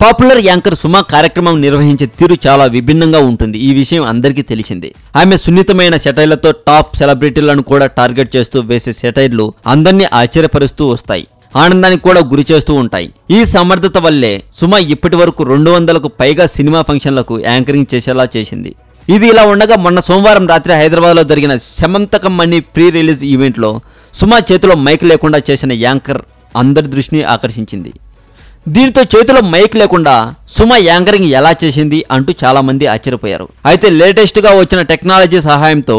Popular anchor Suma కార్యక్రమం నిర్వహించే తీరు చాలా విభిన్నంగా ఉంటుంది. ఈ విషయం అందరికీ తెలిసిందే. ఆమె సున్నితమైన సెటైర్లతో టాప్ సెలబ్రిటీలను కూడా టార్గెట్ చేస్తూ వేసే సెటైర్లు అందరినీ ఆశ్చర్యపరుస్తూ వస్తాయి. ఆనందానికి కూడా గురి చేస్తూ ఉంటాయి. ఈ సమర్థత వల్లే సుమ ఇప్పటి వరకు రెండు వందలకు పైగా సినిమా ఫంక్షన్లకు యాంకరింగ్ చేసేలా చేసింది. ఇది ఇలా ఉండగా మొన్న సోమవారం రాత్రి హైదరాబాద్లో జరిగిన శమంతకం మనీ ప్రీ రిలీజ్ ఈవెంట్లో సుమ చేతిలో మైక్ లేకుండా చేసిన యాంకర్ అందరి దృష్టిని ఆకర్షించింది. దీంతో చేతిలో మైక్ లేకుండా సుమ యాంకరింగ్ ఎలా చేసింది అంటూ చాలామంది ఆశ్చర్యపోయారు. అయితే లేటెస్ట్గా వచ్చిన టెక్నాలజీ సహాయంతో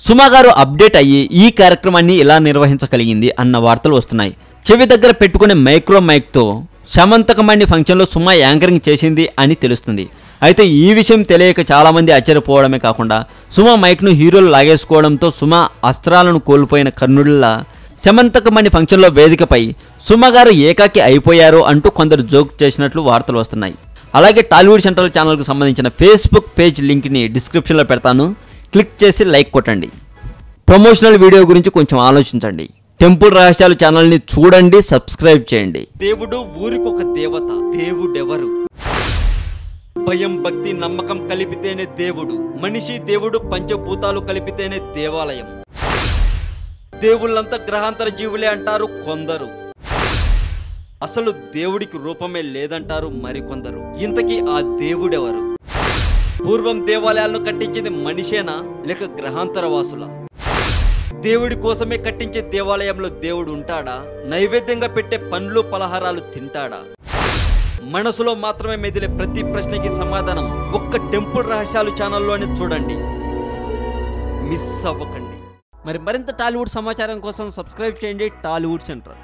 సుమ గారు అప్డేట్ అయ్యి ఈ కార్యక్రమాన్ని ఎలా నిర్వహించగలిగింది అన్న వార్తలు వస్తున్నాయి. చెవి దగ్గర పెట్టుకునే మైక్రో మైక్తో శమంతకమణి ఫంక్షన్లో సుమ యాంకరింగ్ చేసింది అని తెలుస్తుంది. అయితే ఈ విషయం తెలియక చాలామంది ఆశ్చర్యపోవడమే కాకుండా సుమ మైక్ను హీరోలు లాగేసుకోవడంతో సుమ అస్త్రాలను కోల్పోయిన కర్ణుడిలా శమంతకమణి ఫంక్షన్లో వేదికపై సుమగారు ఏకాకి అయిపోయారు అంటూ కొందరు జోక్ చేసినట్లు వార్తలు వస్తున్నాయి. అలాగే టాలీవుడ్ సెంట్రల్ ఛానల్కు సంబంధించిన ఫేస్బుక్ పేజ్ లింక్ని డిస్క్రిప్షన్లో పెడతాను. క్లిక్ చేసి లైక్ కొట్టండి. ప్రమోషనల్ వీడియో గురించి కొంచెం ఆలోచించండి. టెంపుల్ రహస్యాలు ఛానల్ని చూడండి సబ్స్క్రైబ్ చేయండి. దేవుడు ఊరికొక దేవత దేవుడెవరు? భయం భక్తి నమ్మకం కలిపితేనే దేవుడు. మనిషి దేవుడు పంచభూతాలు కలిపితేనే దేవాలయం. దేవుళ్ళంతా గ్రహాంతర జీవులే అంటారు కొందరు. అసలు దేవుడికి రూపమే లేదంటారు మరికొందరు. ఇంతకీ ఆ దేవుడెవరు? పూర్వం దేవాలయాలను కట్టించింది మనిషేనా? లేక గ్రహాంతర వాసుల దేవుడి కోసమే కట్టించే దేవాలయంలో దేవుడు ఉంటాడా? నైవేద్యంగా పెట్టే పండ్లు పలహారాలు తింటాడా? మనసులో మాత్రమే మెదిలే ప్రతి ప్రశ్నకి సమాధానం ఒక్క టెంపుల్ రహస్యాలు ఛానల్లోనే చూడండి. మిస్ అవ్వకండి. మరి మరింత టాలీవుడ్ సమాచారం కోసం సబ్స్క్రైబ్ చేయండి టాలీవుడ్ సెంటర్.